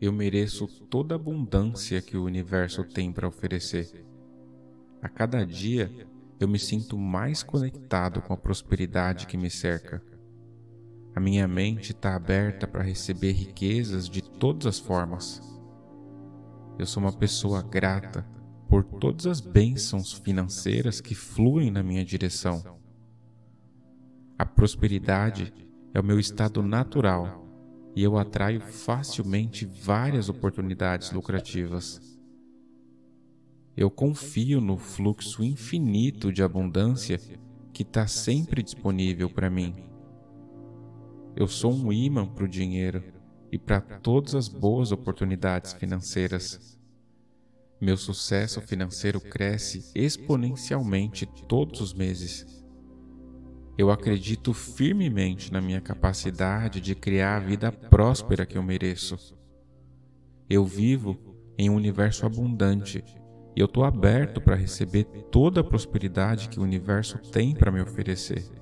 Eu mereço toda a abundância que o universo tem para oferecer. A cada dia, eu me sinto mais conectado com a prosperidade que me cerca. A minha mente está aberta para receber riquezas de todas as formas. Eu sou uma pessoa grata por todas as bênçãos financeiras que fluem na minha direção. A prosperidade é o meu estado natural e eu atraio facilmente várias oportunidades lucrativas. Eu confio no fluxo infinito de abundância que está sempre disponível para mim. Eu sou um imã para o dinheiro e para todas as boas oportunidades financeiras. Meu sucesso financeiro cresce exponencialmente todos os meses. Eu acredito firmemente na minha capacidade de criar a vida próspera que eu mereço. Eu vivo em um universo abundante e eu estou aberto para receber toda a prosperidade que o universo tem para me oferecer.